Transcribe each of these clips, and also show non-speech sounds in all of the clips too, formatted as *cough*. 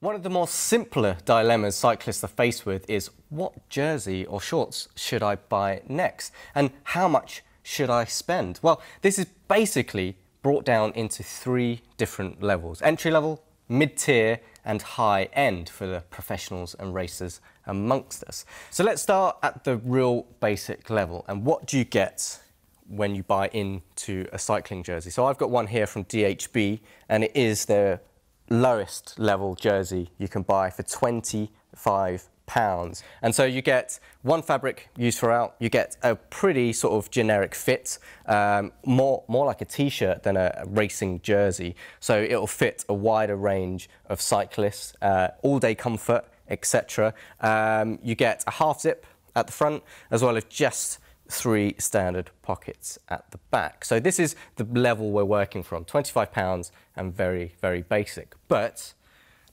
One of the more simpler dilemmas cyclists are faced with is what jersey or shorts should I buy next? And how much should I spend? Well, this is basically brought down into three different levels entry level, mid tier, and high end for the professionals and racers amongst us. So let's start at the real basic level. And what do you get when you buy into a cycling jersey? So I've got one here from DHB, and it is their lowest level jersey you can buy for 25 pounds. And so you get one fabric used throughout, you get a pretty sort of generic fit, um, more, more like a t-shirt than a, racing jersey. So it'll fit a wider range of cyclists, uh, all day comfort, etc. Um, you get a half zip at the front, as well as just three standard pockets at the back. So this is the level we're working from, £25 and very, very basic, but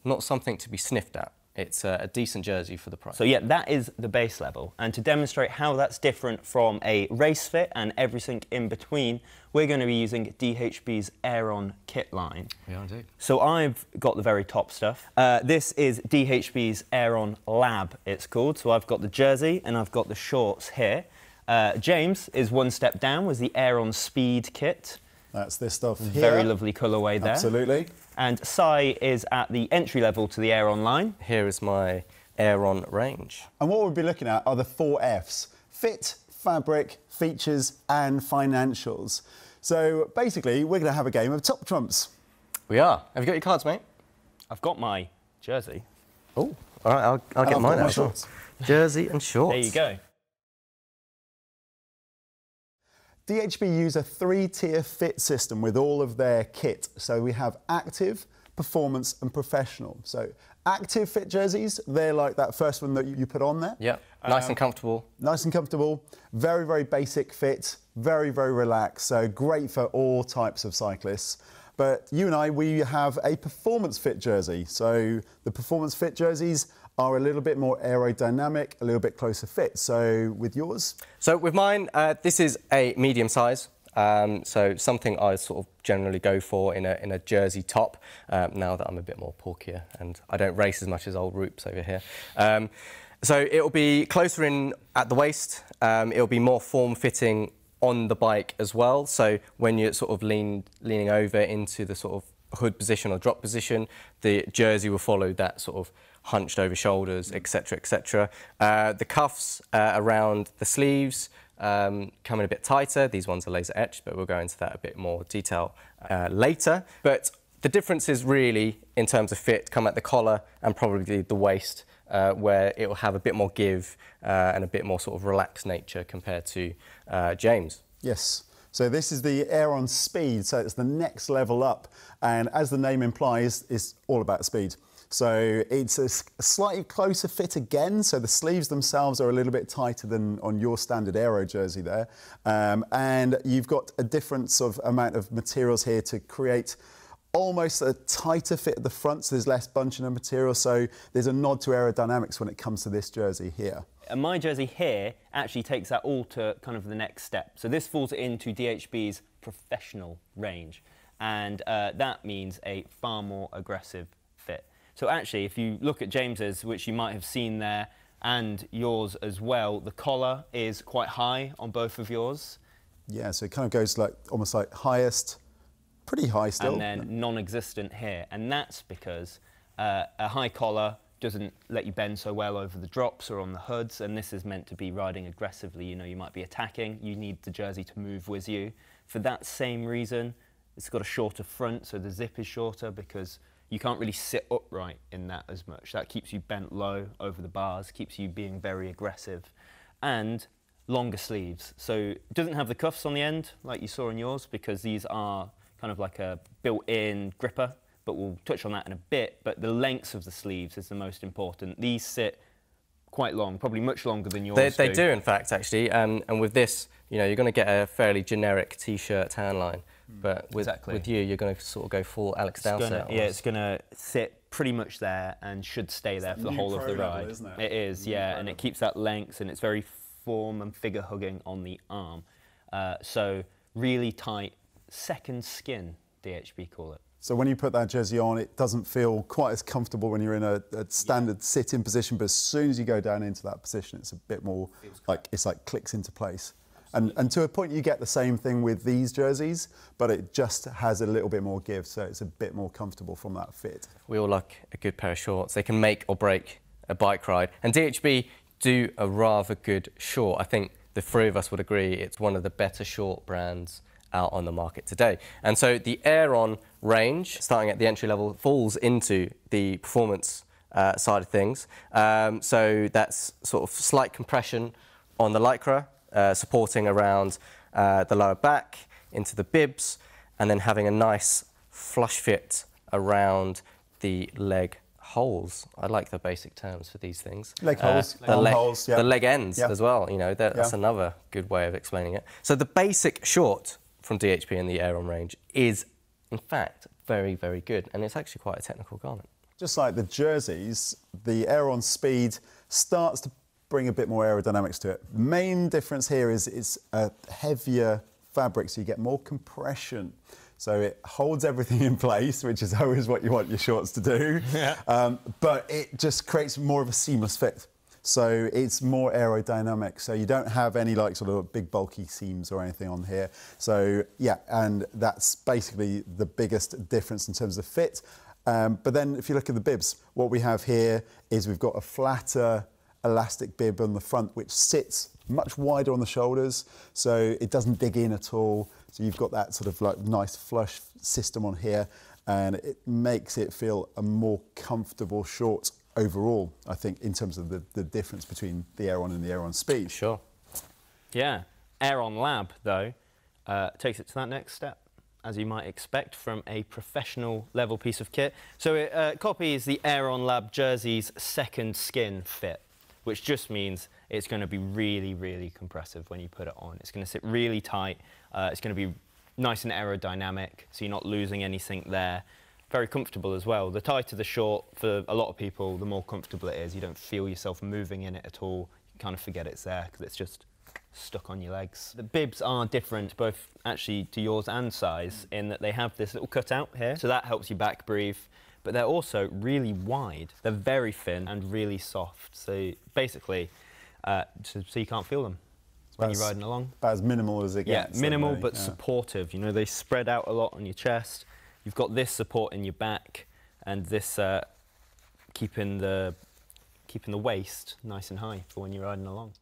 not something to be sniffed at. It's a, a, decent jersey for the price. So yeah, that is the base level. And to demonstrate how that's different from a race fit and everything in between, we're going to be using DHB's Aeron kit line. We are indeed. So I've got the very top stuff. Uh, this is DHB's Aeron Lab, it's called. So I've got the jersey and I've got the shorts here. Uh, James is one step down, was the Aeron Speed kit. That's this stuff here. Very lovely colourway there. Absolutely. And Sai is at the entry level to the Aeron line. Here is my Aeron range. And what we'll be looking at are the four Fs. Fit, fabric, features and financials. So basically, we're going to have a game of top trumps. We are. Have you got your cards, mate? I've got my jersey. Oh, all right, I'll, I'll get mine out. Jersey and shorts. There you go. DHB use a three-tier fit system with all of their kit. So we have active, performance and professional. So active fit jerseys, they're like that first one that you put on there. Yeah, nice um, and comfortable. Nice and comfortable. Very, very basic fit. Very, very relaxed. So great for all types of cyclists. But you and I, we have a performance fit jersey. So the performance fit jerseys are a little bit more aerodynamic, a little bit closer fit. So with yours? So with mine, uh, this is a medium size. Um, so something I sort of generally go for in a, in a jersey top, um, now that I'm a bit more porkier and I don't race as much as old Roops over here. Um, so it'll be closer in at the waist, um, it'll be more form-fitting on the bike as well. So when you're sort of lean, leaning over into the sort of hood position or drop position, the jersey will follow that sort of hunched over shoulders, etc., etc. Uh, the cuffs uh, around the sleeves um, coming a bit tighter. These ones are laser etched, but we'll go into that a bit more detail uh, later. But the differences really, in terms of fit, come at the collar and probably the waist, uh, where it will have a bit more give uh, and a bit more sort of relaxed nature compared to uh, James. Yes. So this is the Aeron Speed, so it's the next level up. And as the name implies, it's all about speed. So it's a slightly closer fit again. So the sleeves themselves are a little bit tighter than on your standard aero jersey there. Um, and you've got a different sort of amount of materials here to create almost a tighter fit at the front, so there's less bunching of material. So there's a nod to aerodynamics when it comes to this jersey here. And my jersey here actually takes that all to kind of the next step. So this falls into DHB's professional range. And uh, that means a far more aggressive fit. so actually, if you look at James's, which you might have seen there, and yours as well, the collar is quite high on both of yours. Yeah, so it kind of goes like almost like highest, pretty high still. And then non-existent here. And that's because uh, a high collar doesn't let you bend so well over the drops or on the hoods, and this is meant to be riding aggressively. You know, you might be attacking, you need the jersey to move with you. For that same reason, it's got a shorter front, so the zip is shorter because you can't really sit upright in that as much. That keeps you bent low over the bars, keeps you being very aggressive. And longer sleeves. So it doesn't have the cuffs on the end like you saw in yours because these are kind of like a built-in gripper, but we'll touch on that in a bit. But the length of the sleeves is the most important. These sit quite long, probably much longer than yours They, they do. do, in fact, actually. Um, and with this, you know, you're going to get a fairly generic T-shirt tan line. But with, exactly. with you, you're going to sort of go full Alex Dowsett. Yeah, it's going to sit pretty much there and should stay there for the whole of the ride. Level, it? it is, yeah, and it keeps that length and it's very form and figure hugging on the arm. Uh, so really tight second skin, DHB call it. So when you put that jersey on, it doesn't feel quite as comfortable when you're in a, a standard yeah. sit-in position. But as soon as you go down into that position, it's a bit more like it's like clicks into place. And, and to a point, you get the same thing with these jerseys, but it just has a little bit more give, so it's a bit more comfortable from that fit. We all like a good pair of shorts. They can make or break a bike ride. And DHB do a rather good short. I think the three of us would agree it's one of the better short brands out on the market today. And so the Aeron range, starting at the entry level, falls into the performance uh, side of things. Um, so that's sort of slight compression on the Lycra, uh, supporting around uh, the lower back into the bibs, and then having a nice flush fit around the leg holes. I like the basic terms for these things. Leg uh, holes, the, leg, holes yeah. the leg ends yeah. as well. You know, that's yeah. another good way of explaining it. So the basic short from DHB in the Aeron range is, in fact, very, very good, and it's actually quite a technical garment. Just like the jerseys, the Aeron Speed starts to bring a bit more aerodynamics to it. The main difference here is it's a heavier fabric, so you get more compression. So it holds everything in place, which is *laughs* always what you want your shorts to do. Yeah. Um, but it just creates more of a seamless fit. So it's more aerodynamic. So you don't have any like sort of big bulky seams or anything on here. So yeah, and that's basically the biggest difference in terms of fit. Um, but then if you look at the bibs, what we have here is we've got a flatter elastic bib on the front, which sits much wider on the shoulders. So it doesn't dig in at all. So you've got that sort of like nice flush system on here and it makes it feel a more comfortable short overall, I think, in terms of the, the difference between the Aeron and the Aeron Speed. Sure. Yeah. Aeron Lab, though, uh, takes it to that next step, as you might expect from a professional level piece of kit. So it uh, copies the Aeron Lab jersey's second skin fit, which just means it's going to be really, really compressive when you put it on. It's going to sit really tight. Uh, it's going to be nice and aerodynamic, so you're not losing anything there very comfortable as well. The tighter the short, for a lot of people, the more comfortable it is. You don't feel yourself moving in it at all. You kind of forget it's there because it's just stuck on your legs. The bibs are different, both actually to yours and size, in that they have this little cutout here, so that helps you back breathe. But they're also really wide. They're very thin and really soft. So basically, uh, so, so, you can't feel them when you're riding along. About as minimal as it gets. Yeah, minimal but yeah. supportive. You know, they spread out a lot on your chest you've got this support in your back and this uh, keeping the keeping the waist nice and high for when you're riding along.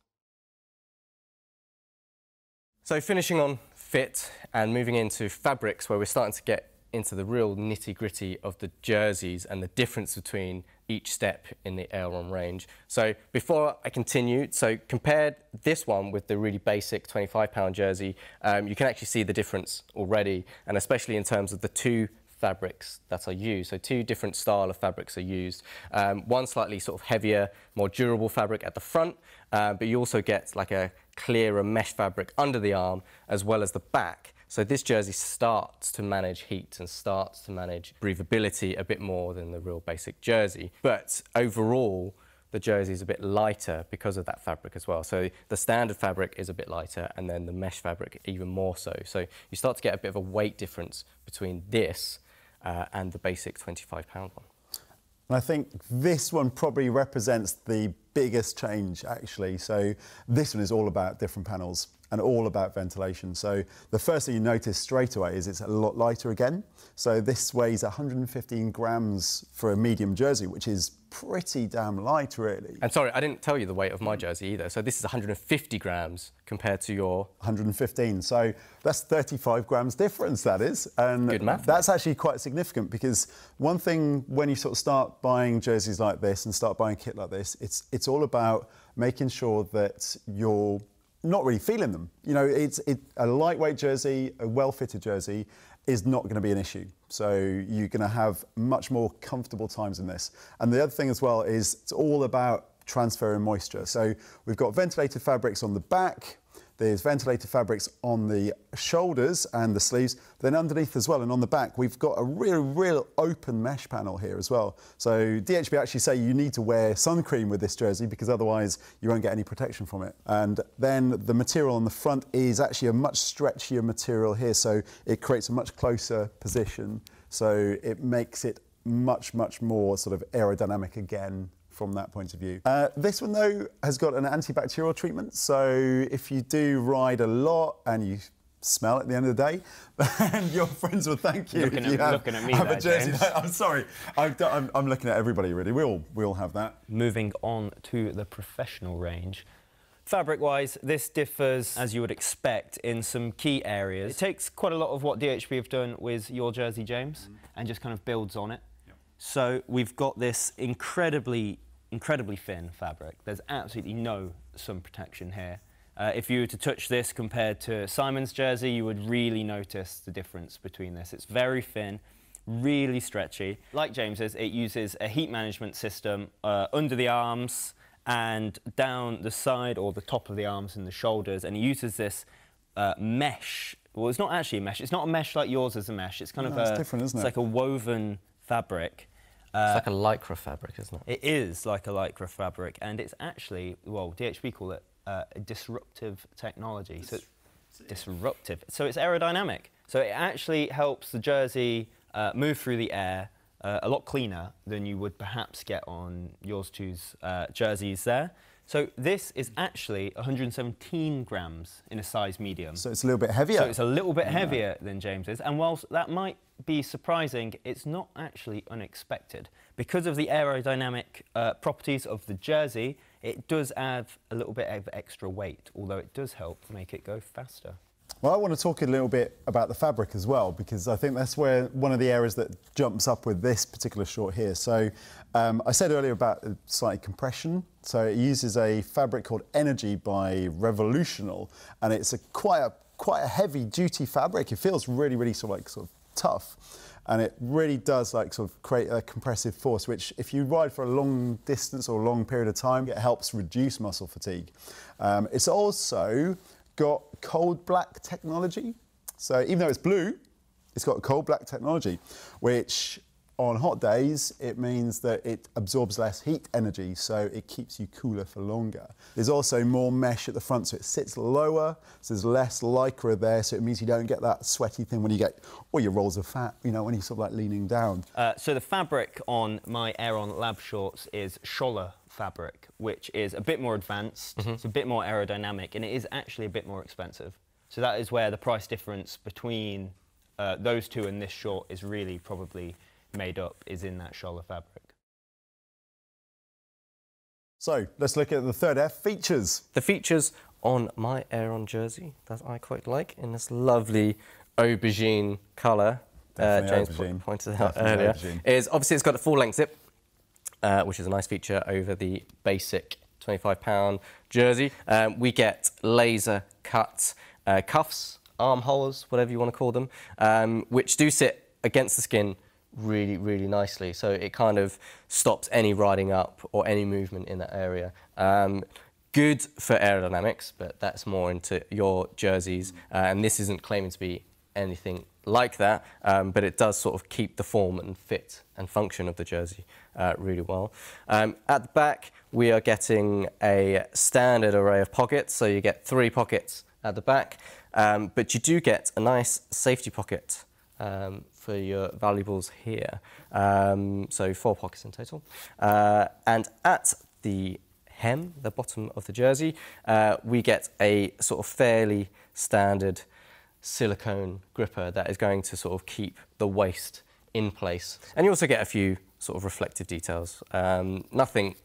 So finishing on fit and moving into fabrics where we're starting to get into the real nitty gritty of the jerseys and the difference between each step in the Aeron range. So before I continue, so compared this one with the really basic 25 pound jersey, um, you can actually see the difference already, and especially in terms of the two fabrics that are used. So two different style of fabrics are used. Um, one slightly sort of heavier, more durable fabric at the front, uh, but you also get like a clearer mesh fabric under the arm as well as the back. So this jersey starts to manage heat and starts to manage breathability a bit more than the real basic jersey. But overall, the jersey is a bit lighter because of that fabric as well. So the standard fabric is a bit lighter and then the mesh fabric even more so. So you start to get a bit of a weight difference between this uh, and the basic £25 one. And I think this one probably represents the biggest change actually. So this one is all about different panels and all about ventilation. So the first thing you notice straight away is it's a lot lighter again. So this weighs 115 grams for a medium jersey, which is pretty damn light, really. And sorry, I didn't tell you the weight of my jersey either. So this is 150 grams compared to your 115. So that's 35 grams difference. That is, and Good math. That's actually quite significant because one thing when you sort of start buying jerseys like this and start buying kit like this, it's it's all about making sure that you're not really feeling them. You know, it's it, a lightweight jersey, a well-fitted jersey is not going to be an issue. So you're going to have much more comfortable times in this. And the other thing as well is it's all about transferring moisture. So we've got ventilated fabrics on the back, there's ventilated fabrics on the shoulders and the sleeves, then underneath as well and on the back, we've got a real, real open mesh panel here as well. So DHB actually say you need to wear sun cream with this jersey because otherwise you won't get any protection from it. And then the material on the front is actually a much stretchier material here, so it creates a much closer position So it makes it much, much more sort of aerodynamic again from that point of view. Uh, this one though has got an antibacterial treatment. So if you do ride a lot and you smell at the end of the day, *laughs* then your friends will thank you. Looking if at- you have, looking at me have there, a jersey. James. *laughs* I'm sorry. I've done- I'm, I'm looking at everybody really. We all, we all have that. Moving on to the professional range. Fabric-wise, this differs, as you would expect, in some key areas. It takes quite a lot of what DHB have done with your jersey, James, and just kind of builds on it. So we've got this incredibly, incredibly thin fabric. There's absolutely no sun protection here. Uh, if you were to touch this compared to Simon's jersey, you would really notice the difference between this. It's very thin, really stretchy. Like James's, it uses a heat management system uh, under the arms and down the side or the top of the arms and the shoulders, and it uses this uh, mesh. Well, it's not actually a mesh. It's not a mesh like yours is a mesh. It's kind No, of a, different, isn't it's it? like a woven fabric. It's like a lycra fabric, isn't it? It is like a lycra fabric, and it's actually, well, DHB call it uh, a disruptive technology. So it's disruptive. So it's aerodynamic. So it actually helps the jersey uh, move through the air uh, a lot cleaner than you would perhaps get on yours two's uh, jerseys there. So this is actually 117 grams in a size medium. So it's a little bit heavier. So it's a little bit heavier than James's, and whilst that might be surprising, it's not actually unexpected. Because of the aerodynamic uh, properties of the jersey, it does add a little bit of extra weight, although it does help make it go faster. Well, I want to talk a little bit about the fabric as well, because I think that's where one of the areas that jumps up with this particular short here. So um, I said earlier about slight compression. So it uses a fabric called Energy by Revolutional, and it's a quite a quite a heavy duty fabric. It feels really, really sort of like sort of tough. And it really does like sort of create a compressive force, which if you ride for a long distance or a long period of time, it helps reduce muscle fatigue. Um, it's also got cold black technology. So even though it's blue, it's got cold black technology, which on hot days, it means that it absorbs less heat energy, so it keeps you cooler for longer. There's also more mesh at the front, so it sits lower, so there's less lycra there, so it means you don't get that sweaty thing when you get, or your rolls of fat, you know, when you're sort of like leaning down. Uh, so the fabric on my Aeron Lab shorts is Schoeller fabric, which is a bit more advanced, it's a bit more aerodynamic, and it is actually a bit more expensive. So that is where the price difference between uh, those two and this short is really probably made up, is in that Schoeller fabric. So let's look at the third F, features. The features on my Aeron jersey that I quite like in this lovely aubergine colour, uh, James po- aubergine. pointed out Definitely earlier, aubergine. is obviously it's got a full length zip, uh, which is a nice feature over the basic 25 pound jersey. Um, we get laser cut uh, cuffs, armholes, whatever you want to call them, um, which do sit against the skin really, really nicely. So it kind of stops any riding up or any movement in that area. Um, good for aerodynamics, but that's more into your jerseys. Uh, and this isn't claiming to be anything like that, um, but it does sort of keep the form and fit and function of the jersey uh, really well. Um, at the back, we are getting a standard array of pockets. So you get three pockets at the back, um, but you do get a nice safety pocket um, for your valuables here. Um, so four pockets in total. Uh, and at the hem, the bottom of the jersey, uh, we get a sort of fairly standard silicone gripper that is going to sort of keep the waist in place. And you also get a few sort of reflective details. Um, nothing,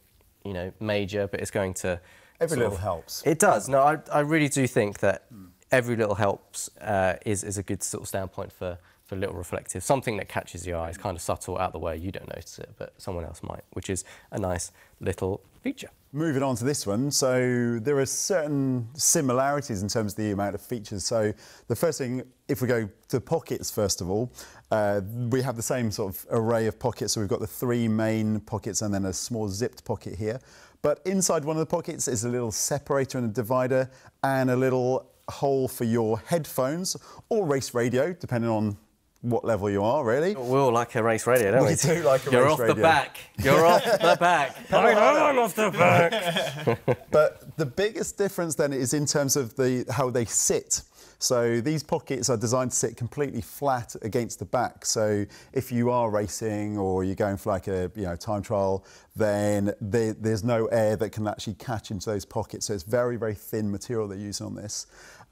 you know, major, but it's going to Every little of- helps. It does. No, I, I really do think that every little helps uh, is, is a good sort of standpoint for, for little reflective. Something that catches your eye is kind of subtle out the way. You don't notice it, but someone else might, which is a nice little feature. Moving on to this one, so there are certain similarities in terms of the amount of features. So the first thing, if we go to pockets first of all, uh, we have the same sort of array of pockets. So we've got the three main pockets and then a small zipped pocket here. But inside one of the pockets is a little separator and a divider and a little hole for your headphones or race radio, depending on what level you are, really. We all like a race radio, don't we? We do like a You're race off the radio. back. You're off *laughs* the back. *laughs* I know I'm off the back. *laughs* But the biggest difference then is in terms of the how they sit. So these pockets are designed to sit completely flat against the back. So if you are racing or you're going for like a you know time trial, then there, there's no air that can actually catch into those pockets. So it's very very thin material they're using on this.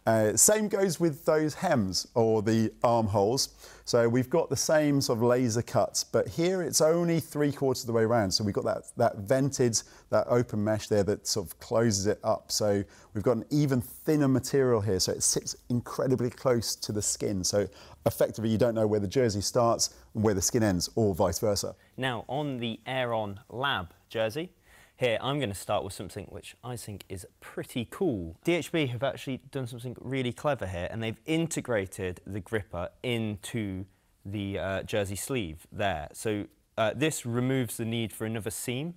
Uh, same goes with those hems or the armholes. So we've got the same sort of laser cuts, but here it's only three quarters of the way around. So we've got that, that vented, that open mesh there that sort of closes it up. So we've got an even thinner material here. So it sits incredibly close to the skin. So effectively you don't know where the jersey starts and where the skin ends or vice versa. Now on the Aeron Lab jersey, here, I'm going to start with something which I think is pretty cool. DHB have actually done something really clever here, and they've integrated the gripper into the uh, jersey sleeve there. So uh, this removes the need for another seam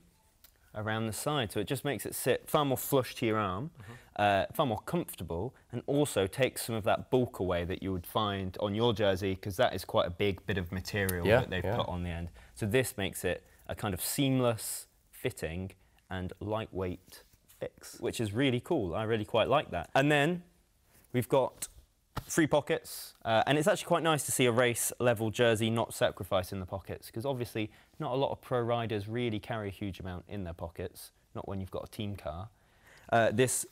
around the side, so it just makes it sit far more flush to your arm, mm -hmm. Uh, far more comfortable, and also takes some of that bulk away that you would find on your jersey, because that is quite a big bit of material yeah, that they've yeah. put on the end. So this makes it a kind of seamless fitting and lightweight fix, which is really cool. I really quite like that. And then we've got free pockets, uh, and it's actually quite nice to see a race level jersey not sacrificing the pockets, because obviously not a lot of pro riders really carry a huge amount in their pockets, not when you've got a team car. Uh, this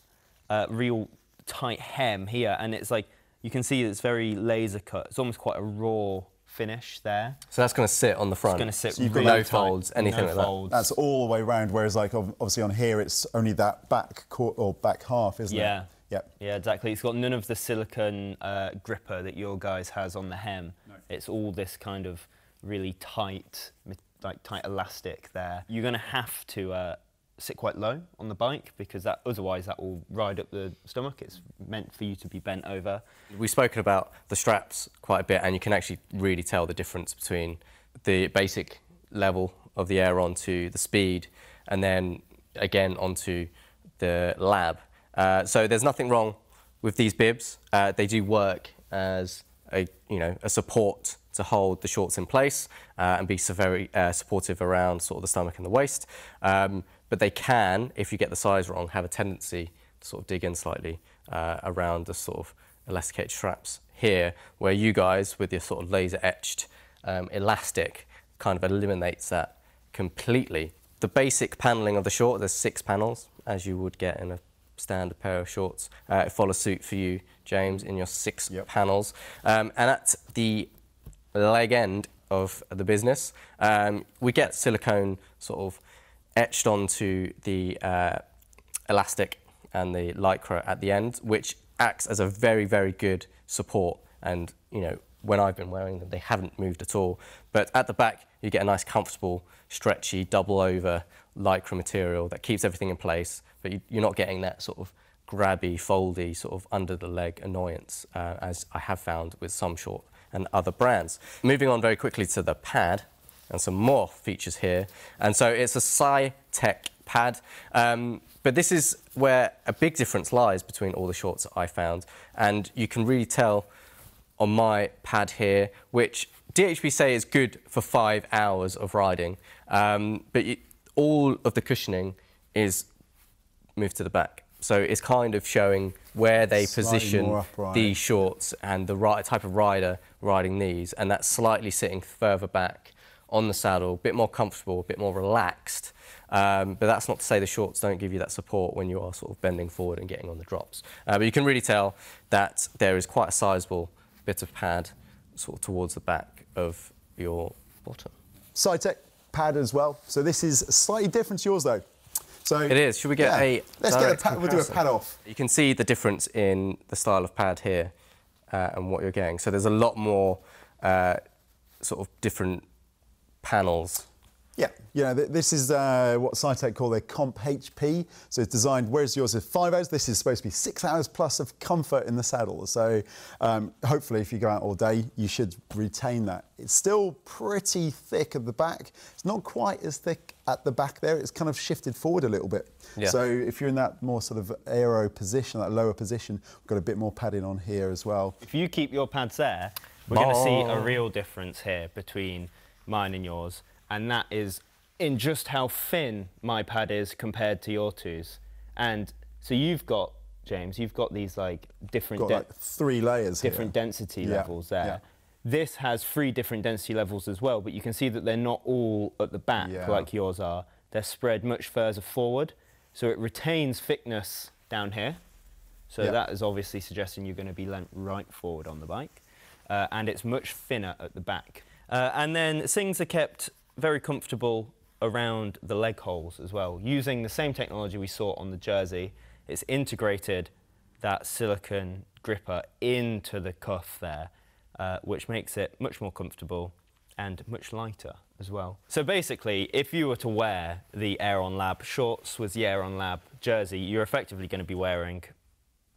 uh, real tight hem here, and it's like, you can see it's very laser cut. It's almost quite a raw finish there. So that's going to sit on the front. It's going to sit so you've got no folds, anything no like folds. that. That's all the way around. Whereas like obviously on here, it's only that back or back half, isn't yeah. it? Yeah. Yeah, exactly. It's got none of the silicone uh, gripper that your guys has on the hem. No. It's all this kind of really tight, like tight elastic there. You're going to have to uh, sit quite low on the bike because that otherwise that will ride up the stomach. It's meant for you to be bent over. We've spoken about the straps quite a bit and you can actually really tell the difference between the basic level of the Aeron to the speed and then again onto the lab. Uh, so there's nothing wrong with these bibs. Uh, they do work as a, you know, a support to hold the shorts in place uh, and be very uh, supportive around sort of the stomach and the waist. Um, but they can, if you get the size wrong, have a tendency to sort of dig in slightly uh, around the sort of elasticated straps here, where you guys, with your sort of laser etched um, elastic, kind of eliminates that completely. The basic paneling of the short, there's six panels, as you would get in a standard pair of shorts. Uh, it follows suit for you, James, in your six yep. panels. Um, and at the leg end of the business, um, we get silicone sort of etched onto the uh, elastic and the lycra at the end, which acts as a very, very good support. And, you know, when I've been wearing them, they haven't moved at all. But at the back, you get a nice, comfortable, stretchy, double over lycra material that keeps everything in place, but you, are not getting that sort of grabby, foldy, sort of under the leg annoyance, uh, as I have found with some short and other brands. Moving on very quickly to the pad, and some more features here. And so it's a Cytech pad. Um, but this is where a big difference lies between all the shorts that I found. And you can really tell on my pad here, which DHB say is good for five hours of riding. Um, but you, all of the cushioning is moved to the back. So it's kind of showing where they slightly position these shorts and the right type of rider riding these. And that's slightly sitting further back on the saddle, a bit more comfortable, a bit more relaxed. Um, but that's not to say the shorts don't give you that support when you are sort of bending forward and getting on the drops. Uh, but you can really tell that there is quite a sizable bit of pad sort of towards the back of your bottom. Cytech pad as well. So this is slightly different to yours though. So it is. Should we get yeah. a Let's get a pad. We'll do a pad off. You can see the difference in the style of pad here uh, and what you're getting. So there's a lot more uh, sort of different panels. Yeah, you know, this is uh, what Cytech call their Comp HP. So it's designed, whereas yours is five hours, this is supposed to be six hours plus of comfort in the saddle. So um, hopefully if you go out all day, you should retain that. It's still pretty thick at the back. It's not quite as thick at the back there. It's kind of shifted forward a little bit. Yeah. So if you're in that more sort of aero position, that lower position, we've got a bit more padding on here as well. If you keep your pads there, we're going to see a real difference here between mine and yours, and that is in just how thin my pad is compared to your twos. And so you've got James, you've got these like different Got like three layers here. different density Yeah, levels there. yeah. This has three different density levels as well, but you can see that they're not all at the back Yeah. like yours are. They're spread much further forward, so it retains thickness down here. So that is obviously suggesting you're going to be lent right forward on the bike, uh, and it's much thinner at the back. Uh, and then things are kept very comfortable around the leg holes as well, using the same technology we saw on the jersey. It's integrated that silicon gripper into the cuff there, uh, which makes it much more comfortable and much lighter as well. So basically, if you were to wear the Aeron Lab shorts with the Aeron Lab jersey, you're effectively going to be wearing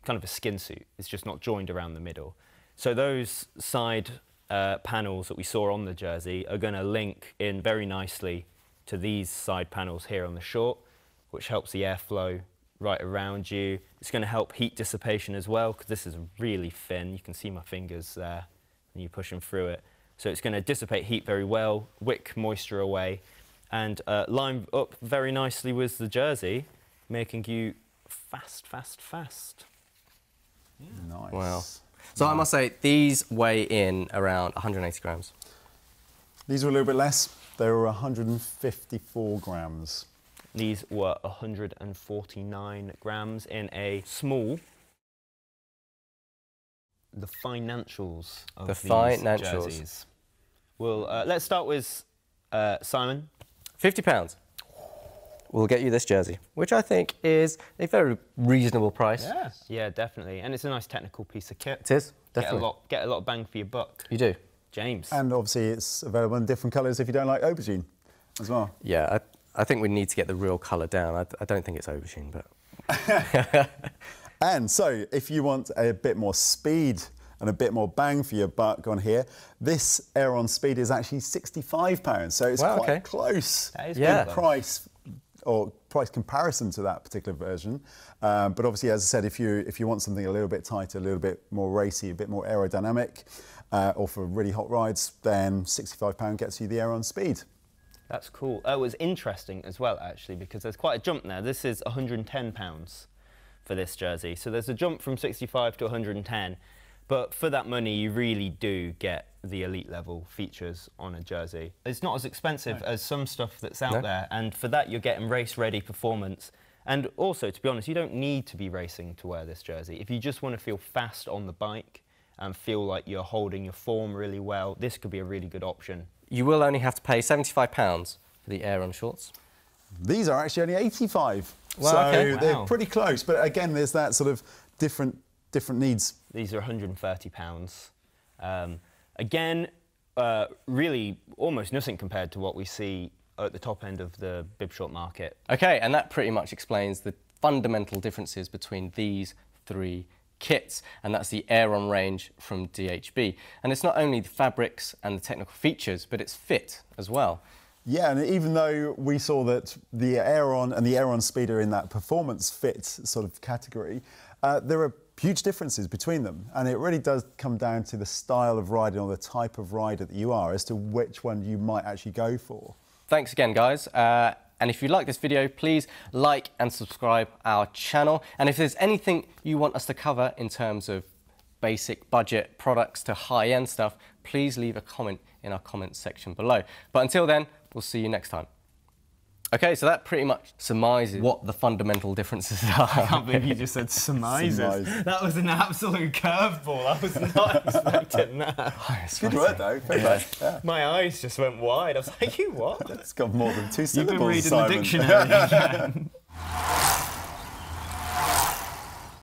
kind of a skin suit. It's just not joined around the middle. So those side uh, panels that we saw on the jersey are going to link in very nicely to these side panels here on the short, which helps the airflow right around you. It's going to help heat dissipation as well because this is really thin. You can see my fingers there when you push them through it. So it's going to dissipate heat very well, wick moisture away, and uh, line up very nicely with the jersey, making you fast, fast, fast. Nice. Wow. So I must say, these weigh in around 180 grams. These were a little bit less. They were 154 grams. These were 149 grams in a small. The financials of The these financials. jerseys. Well, uh, let's start with uh, Simon. 50 pounds will get you this jersey, which I think is a very reasonable price. Yes. Yeah, definitely, and it's a nice technical piece of kit. It is, definitely. Get a lot, get a lot of bang for your buck. You do. James. And obviously, it's available in different colours if you don't like aubergine as well. Yeah, I, I think we need to get the real colour down. I, I don't think it's aubergine, but *laughs* And so, if you want a bit more speed and a bit more bang for your buck on here, this Aeron Speed is actually £65. So it's Wow, quite okay. close That is Yeah. good, price or price comparison to that particular version. Um, but obviously, as I said, if you if you want something a little bit tighter, a little bit more racy, a bit more aerodynamic, uh, or for really hot rides, then £65 gets you the Aeron Speed. That's cool. Oh, it was interesting as well, actually, because there's quite a jump there. This is 110 pounds for this jersey, so there's a jump from 65 to 110. But for that money, you really do get the elite level features on a jersey. It's not as expensive as some stuff that's out No. there, and for that, you're getting race ready performance. And also, to be honest, you don't need to be racing to wear this jersey. If you just want to feel fast on the bike and feel like you're holding your form really well, this could be a really good option. you will only have to pay £75 for the Aeron shorts. These are actually only 85. Wow, so okay. they're Wow. pretty close. But again, there's that sort of different different needs. These are 130 pounds. Um, again, uh, really almost nothing compared to what we see at the top end of the bib short market. Okay, and that pretty much explains the fundamental differences between these three kits, and that's the Aeron range from DHB. And it's not only the fabrics and the technical features, but it's fit as well. Yeah, and even though we saw that the Aeron and the Aeron Speed are in that performance fit sort of category, uh, there are huge differences between them. And it really does come down to the style of riding or the type of rider that you are as to which one you might actually go for. Thanks again, guys. Uh, and if you like this video, please like and subscribe our channel. And if there's anything you want us to cover in terms of basic budget products to high-end stuff, please leave a comment in our comments section below. But until then, we'll see you next time. Okay, so that pretty much surmises what the fundamental differences are. can't believe you just said surmises. Surmise. That was an absolute curveball. I was not *laughs* expecting that. Good word, though. Fair play. Yeah. My eyes just went wide. I was like, you what? It's got more than two syllables, You've been syllables, reading Simon. the dictionary again. *laughs*